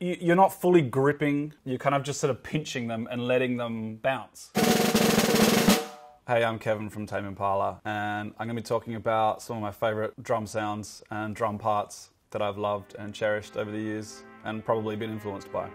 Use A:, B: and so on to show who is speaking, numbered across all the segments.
A: you- you're not fully gripping. You're kind of just sort of pinching them and letting them bounce. Hey, I'm Kevin from Tame Impala, and I'm going to be talking about some of my favorite drum sounds and drum parts that I've loved and cherished over the years and probably been influenced by.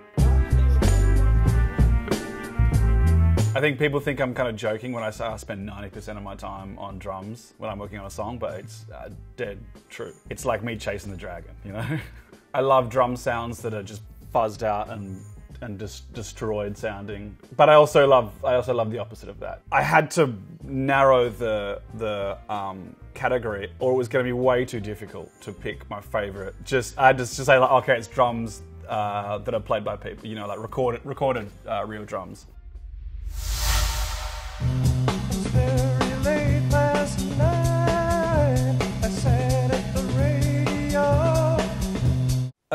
A: I think people think I'm kind of joking when I say I spend 90% of my time on drums when I'm working on a song, but it's uh, dead true. It's like me chasing the dragon, you know? I love drum sounds that are just fuzzed out and and just destroyed sounding. But I also love I also love the opposite of that. I had to narrow the the um, category, or it was going to be way too difficult to pick my favorite. Just I just just say like, okay, it's drums uh, that are played by people, you know, like recorded recorded uh, real drums.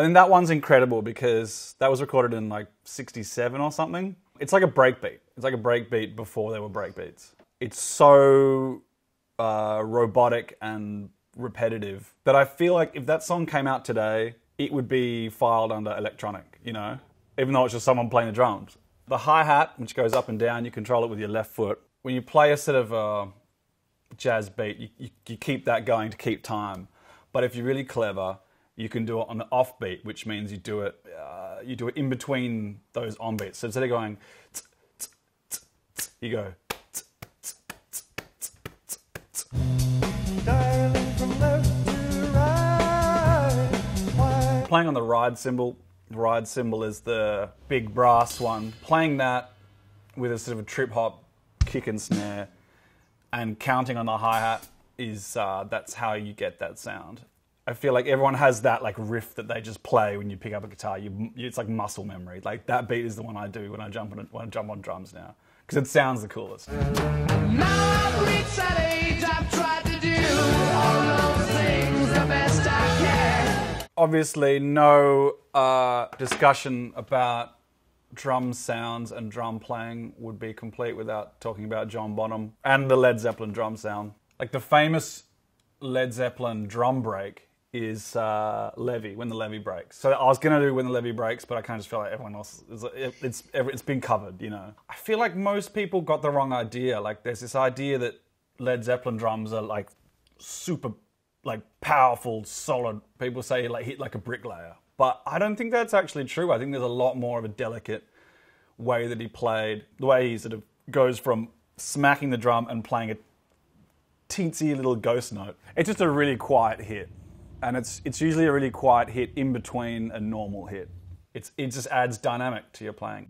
B: I
A: think that one's incredible because that was recorded in like 67 or something. It's like a breakbeat. It's like a breakbeat before there were breakbeats. It's so uh, robotic and repetitive that I feel like if that song came out today, it would be filed under electronic, you know, even though it's just someone playing the drums. The hi hat, which goes up and down, you control it with your left foot. When you play a sort of uh, jazz beat, you, you, you keep that going to keep time. But if you're really clever, you can do it on the offbeat, which means you do it uh, you do it in between those on beats. So instead of going, you go. Playing on the ride cymbal, the ride cymbal is the big brass one. Playing that with a sort of a trip hop kick and snare, and counting on the hi hat is uh, that's how you get that sound. I feel like everyone has that like riff that they just play when you pick up a guitar. You, it's like muscle memory. Like that beat is the one I do when I jump on when I jump on drums now because it sounds the coolest.
C: Now I've reached that age, I've tried to do all those things the best I can.
A: obviously no uh, discussion about drum sounds and drum playing would be complete without talking about John Bonham and the Led Zeppelin drum sound. Like the famous Led Zeppelin drum break is uh, Levee when the levee breaks. So I was gonna do when the levee breaks, but I kind of just feel like everyone else is, it, it's it's been covered. You know, I feel like most people got the wrong idea. Like there's this idea that Led Zeppelin drums are like super like powerful, solid. People say like hit like a bricklayer, but I don't think that's actually true. I think there's a lot more of a delicate way that he played. The way he sort of goes from smacking the drum and playing a teensy little ghost note. It's just a really quiet hit, and it's it's usually a really quiet hit in between a normal hit. It's it just adds dynamic to your playing.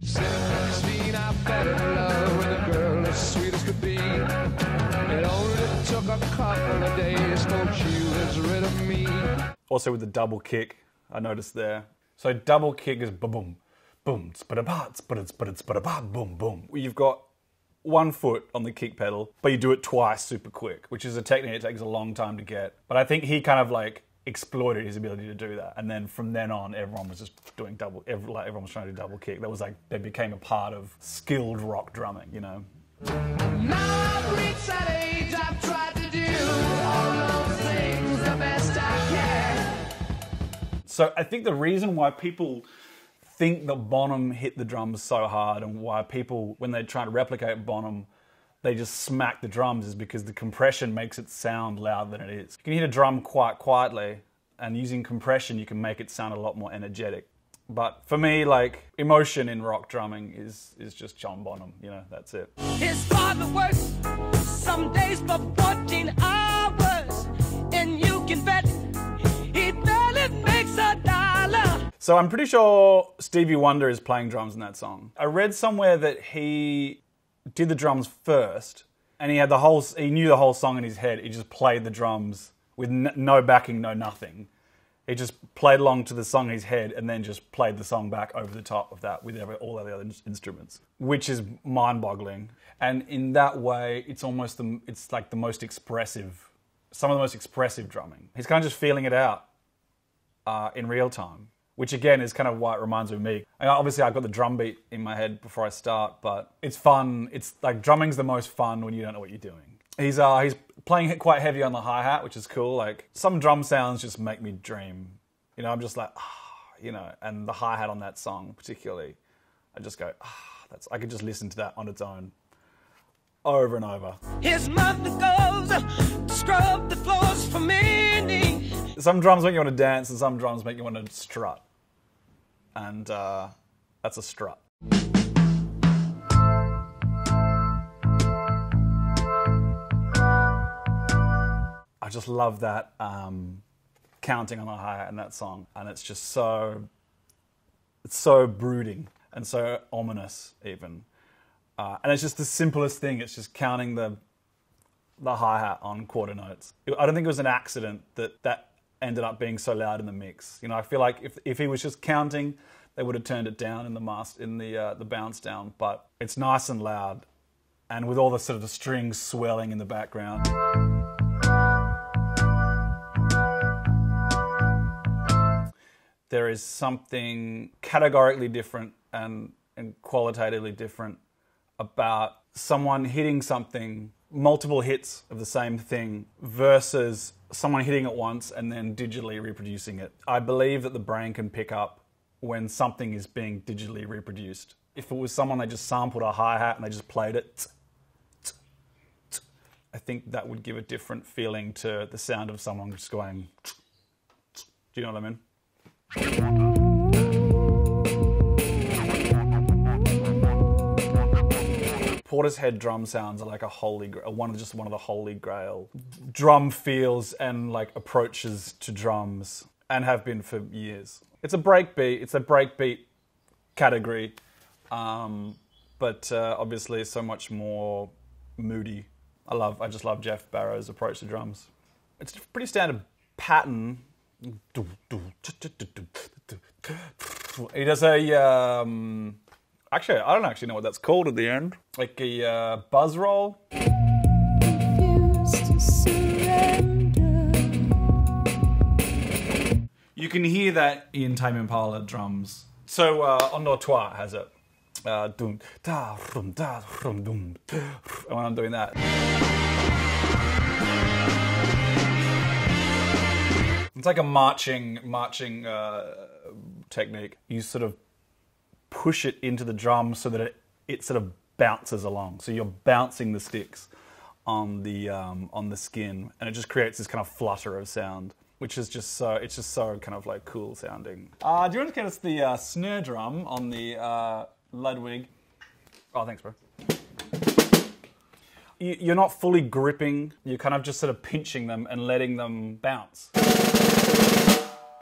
A: Also with the double kick, I noticed there. So double kick is boom, boom, boom, spada spada spada spada boom, boom. You've got one foot on the kick pedal, but you do it twice super quick, which is a technique that takes a long time to get. But I think he kind of like exploited his ability to do that, and then from then on, everyone was just doing double. Every, like everyone was trying to do double kick. That was like they became a part of skilled rock drumming, you know.
C: Now I've reached that age, I've tried to do all those things the best I can.
A: So I think the reason why people think that Bonham hit the drums so hard and why people, when they try to replicate Bonham, they just smack the drums is because the compression makes it sound louder than it is. You can hit a drum quite quietly, and using compression, you can make it sound a lot more energetic. But for me, like emotion in rock drumming is is just John Bonham. You know, that's it.
D: His father works some days for 14 hours, and you can bet he barely makes a dollar.
A: So I'm pretty sure Stevie Wonder is playing drums in that song. I read somewhere that he did the drums first, and he had the whole he knew the whole song in his head. He just played the drums with no backing, no nothing. He just played along to the song in his head, and then just played the song back over the top of that with all the other instruments, which is mind-boggling. And in that way, it's almost the it's like the most expressive, some of the most expressive drumming. He's kind of just feeling it out uh, in real time, which again is kind of why it reminds me of me. Mean, obviously, I've got the drum beat in my head before I start, but it's fun. It's like drumming's the most fun when you don't know what you're doing. He's uh, he's playing it quite heavy on the hi hat, which is cool. Like some drum sounds just make me dream. You know, I'm just like, ah, you know, and the hi hat on that song particularly, I just go, ah, that's. I could just listen to that on its own, over and over.
D: His mother goes scrub the floors for me.
A: Some drums make you want to dance, and some drums make you want to strut, and uh, that's a strut. I just love that um, counting on the hi hat in that song, and it's just so it's so brooding and so ominous, even. Uh, and it's just the simplest thing. It's just counting the the hi hat on quarter notes. I don't think it was an accident that that ended up being so loud in the mix. You know, I feel like if if he was just counting, they would have turned it down in the mast in the uh, the bounce down. But it's nice and loud, and with all the sort of the strings swelling in the background. There is something categorically different and, and qualitatively different about someone hitting something, multiple hits of the same thing, versus someone hitting it once and then digitally reproducing it. I believe that the brain can pick up when something is being digitally reproduced. If it was someone they just sampled a hi hat and they just played it, I think that would give a different feeling to the sound of someone just going. Do you know what I mean? Portishead drum sounds are like a holy, gra- one of just one of the holy grail drum feels and like approaches to drums, and have been for years. It's a breakbeat. It's a breakbeat category, um, but uh, obviously so much more moody. I love. I just love Geoff Barrow's approach to drums. It's a pretty standard pattern. He does a. Um, actually, I don't actually know what that's called at the end. Like a uh, buzz roll. You can hear that in Tame Impala drums. So uh, on Nortois has it. Uh, dum, da, rum, da, rum, dum, and when I'm doing that. It's like a marching, marching uh, technique. You sort of push it into the drum so that it, it sort of bounces along. So you're bouncing the sticks on the um, on the skin, and it just creates this kind of flutter of sound, which is just so it's just so kind of like cool sounding. Uh, do you want to get us the uh, snare drum on the uh, Ludwig? Oh, thanks, bro. You- You're not fully gripping. You're kind of just sort of pinching them and letting them bounce.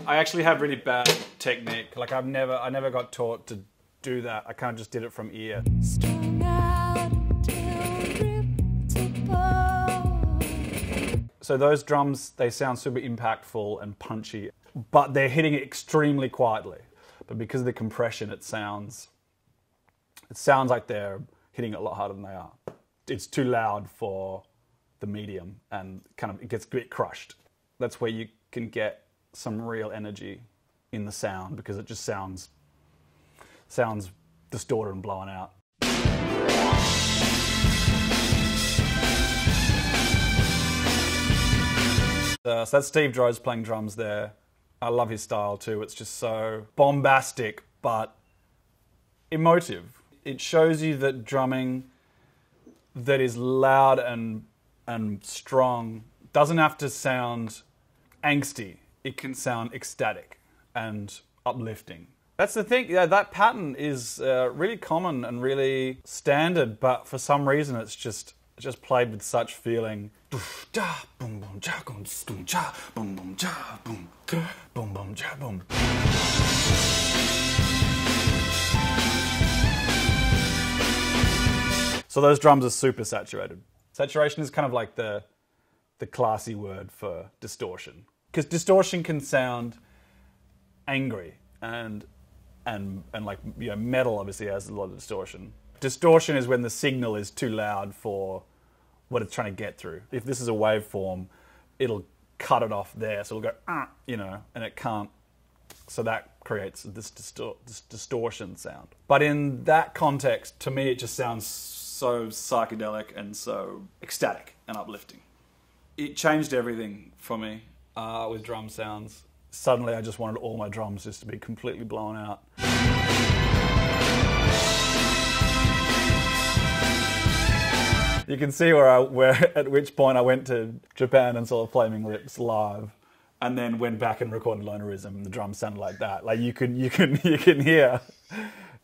A: I actually have really bad technique. Like I've never, I never got taught to do that. I kind of just did it from ear.
E: Strung out until ripped apart.
A: So those drums, they sound super impactful and punchy, but they're hitting it extremely quietly. But because of the compression, it sounds, it sounds like they're hitting it a lot harder than they are. It's too loud for the medium, and kind of it gets a bit crushed. That's where you can get some real energy in the sound because it just sounds, sounds distorted and blown out. Uh, so that's Steve Drozd playing drums there. I love his style too. It's just so bombastic but emotive. It shows you that drumming that is loud and and strong doesn't have to sound angsty. It can sound ecstatic and uplifting. That's the thing. Yeah, that pattern is uh, really common and really standard, but for some reason, it's just it's just played with such feeling. So those drums are super saturated. Saturation is kind of like the the classy word for distortion. Because distortion can sound angry and and and like you know metal obviously has a lot of distortion. Distortion is when the signal is too loud for what it's trying to get through. If this is a waveform, it'll cut it off there, so it'll go, "Ah," you know, and it can't. So that creates this, distor- this distortion sound. But in that context, to me, it just sounds so psychedelic and so ecstatic and uplifting. It changed everything for me uh, with drum sounds. Suddenly I just wanted all my drums just to be completely blown out. You can see where I where at which point I went to Japan and saw Flaming Lips live, and then went back and recorded Lonerism. The drums sounded like that. Like you can you can you can hear.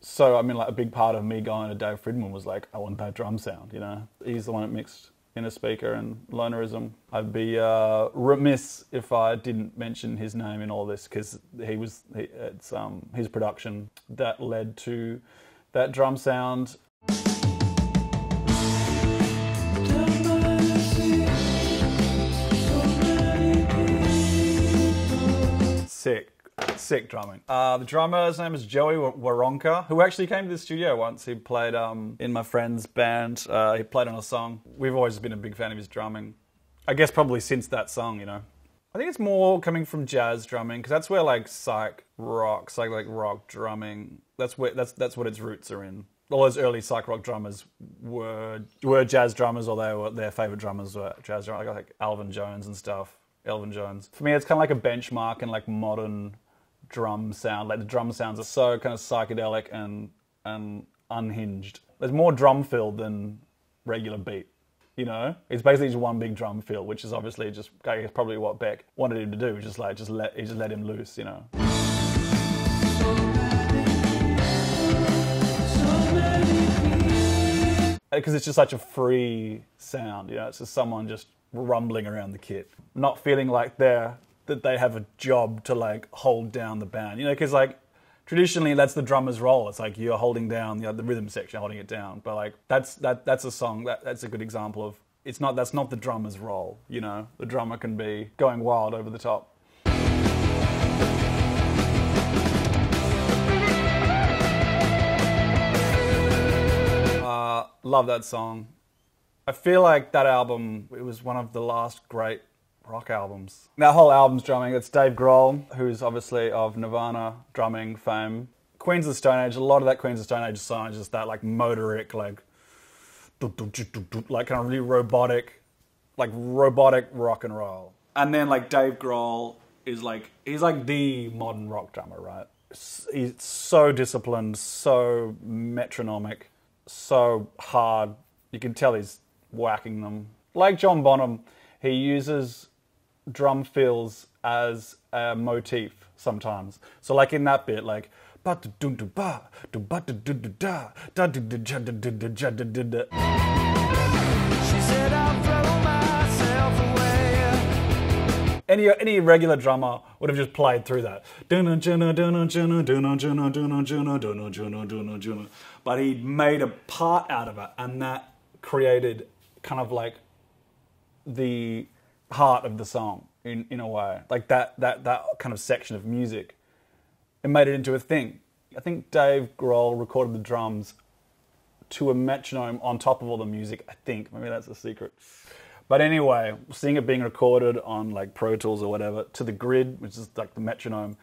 A: So I mean, like a big part of me going to Dave Fridmann was like, I want that drum sound. You know, he's the one that mixed InnerSpeaker and Lonerism. I'd be uh, remiss if I didn't mention his name in all this because he was he, it's um, his production that led to that drum sound. Sick drumming. Uh, the drummer's name is Joey Wa- Waronker, who actually came to the studio once. He played um, in my friend's band. Uh, he played on a song. We've always been a big fan of his drumming. I guess probably since that song, you know. I think it's more coming from jazz drumming because that's where like psych rock, psych like rock drumming. That's where that's that's what its roots are in. All those early psych rock drummers were were jazz drummers, or they were their favorite drummers were jazz drummers, like, like Alvin Jones and stuff. Elvin Jones. For me, it's kind of like a benchmark in like modern drum sound. Like the drum sounds are so kind of psychedelic and and unhinged. There's more drum fill than regular beat. You know, it's basically just one big drum fill, which is obviously just I guess probably what Beck wanted him to do, just like just let he just let him loose. You know. Uh, because it's just such a free sound. You know, it's just someone just rumbling around the kit, not feeling like they're that they have a job to like hold down the band. You know, because like traditionally that's the drummer's role. It's like you're holding down you know, the rhythm section, holding it down. But like that's that that's a song that that's a good example of. It's not that's not the drummer's role. You know, the drummer can be going wild over the top. Uh, love that song. I feel like that album it was one of the last great rock albums. That whole album's drumming. It's Dave Grohl, who's obviously of Nirvana drumming fame. Queens of the Stone Age. A lot of that Queens of the Stone Age song is just that like motoric, like like kind of really robotic, like robotic rock and roll. And then like Dave Grohl is like he's like the modern rock drummer, right? He's so disciplined, so metronomic, so hard. You can tell he's whacking them. Like John Bonham, he uses drum fills as a motif sometimes. So like in that bit, like ba da dun ba du ba da du du da da du du ja da du du ja da du da.
B: She said I'll throw myself away.
A: Any any regular drummer would have just played through that. But he made a part out of it, and that created kind of like the heart of the song in, in a way. Like that that that kind of section of music. It made it into a thing. I think Dave Grohl recorded the drums to a metronome on top of all the music. I think maybe that's a secret. But anyway, seeing it being recorded on like Pro Tools or whatever to the grid, which is like the metronome,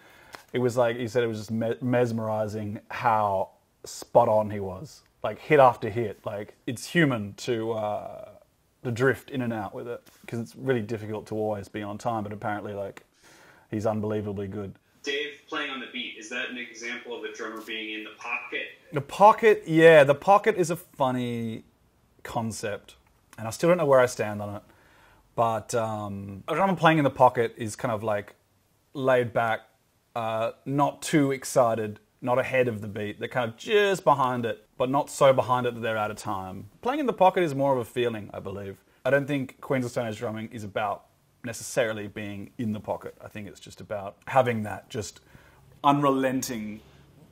A: it was like he said it was just me- mesmerizing how spot on he was. Like hit after hit, like it's human to uh, to drift in and out with it because it's really difficult to always be on time. But apparently, like he's unbelievably good.
F: Dave playing on the beat, is that an example of a drummer being in the pocket?
A: The pocket, yeah, the pocket is a funny concept, and I still don't know where I stand on it. But um, a drummer playing in the pocket is kind of like laid back, uh, not too excited, not ahead of the beat. They're kind of just behind it, but not so behind it that they're out of time. Playing in the pocket is more of a feeling, I believe. I don't think Queens of Stone Age drumming is about necessarily being in the pocket. I think it's just about having that just unrelenting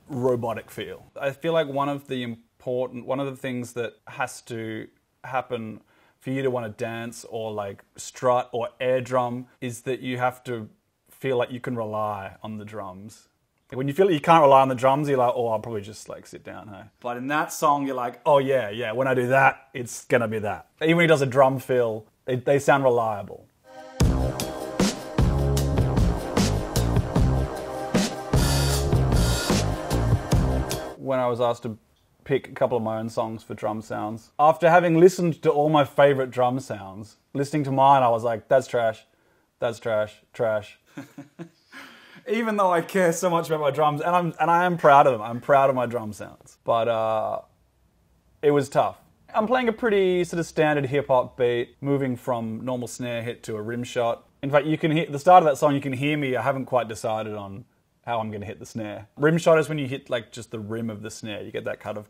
A: robotic feel. I feel like one of the important, one of the things that has to happen for you to want to dance or like strut or air drum is that you have to feel like you can rely on the drums. When you feel like you can't rely on the drums, you're like, oh, I'll probably just like sit down, hey. But in that song, you're like, oh yeah, yeah. When I do that, it's gonna be that. Even when he does a drum fill, they, they sound reliable. when I was asked to pick a couple of my own songs for drum sounds. After having listened to all my favorite drum sounds, listening to mine, I was like, that's trash, that's trash, trash. Even though I care so much about my drums, and I'm and I am proud of them. I'm proud of my drum sounds, but uh, it was tough. I'm playing a pretty sort of standard hip hop beat, moving from normal snare hit to a rim shot. In fact, you can hear the start of that song. You can hear me. I haven't quite decided on how I'm going to hit the snare. Rim shot is when you hit like just the rim of the snare. You get that kind of.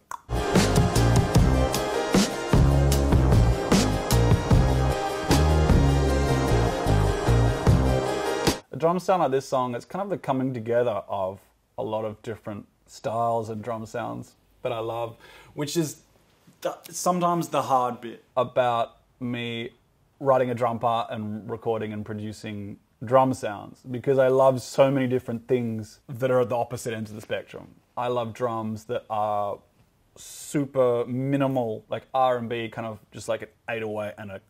A: Drum sound like this song, it's kind of the coming together of a lot of different styles and drum sounds that I love, which is the, sometimes the hard bit about me writing a drum part and recording and producing drum sounds because I love so many different things that are at the opposite ends of the spectrum. I love drums that are super minimal, like R&B, kind of just like an 808 and a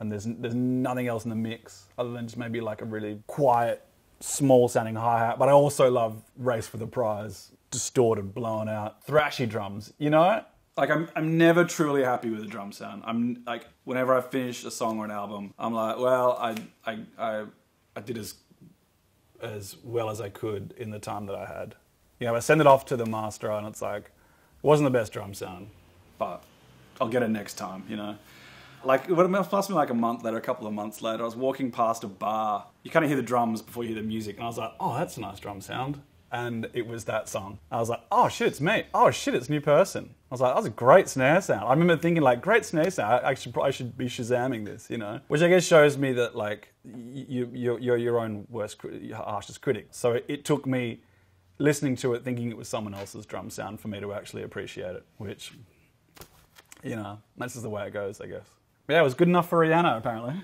A: and there's there's nothing else in the mix other than just maybe like a really quiet, small sounding hi hat. But I also love Race for the Prize, distorted, blown out, thrashy drums. You know, like I'm I'm never truly happy with a drum sound. I'm like whenever I finish a song or an album, I'm like, well, I I I, I did as as well as I could in the time that I had. You know, I send it off to the master and it's like, it wasn't the best drum sound, but I'll get it next time, you know. Like, it must be like a month later, a couple of months later, I was walking past a bar. You kind of hear the drums before you hear the music, and I was like, oh, that's a nice drum sound. And it was that song. I was like, oh shit, it's me. Oh shit, it's New Person. I was like, that was a great snare sound. I remember thinking, like, great snare sound. I should, I should be shazamming this, you know? Which I guess shows me that, like, you, you're, you're your own worst, harshest critic. So it, took me listening to it thinking it was someone else's drum sound for me to actually appreciate it, which, you know, that's just the way it goes, I guess. Yeah, it was good enough for Rihanna, apparently.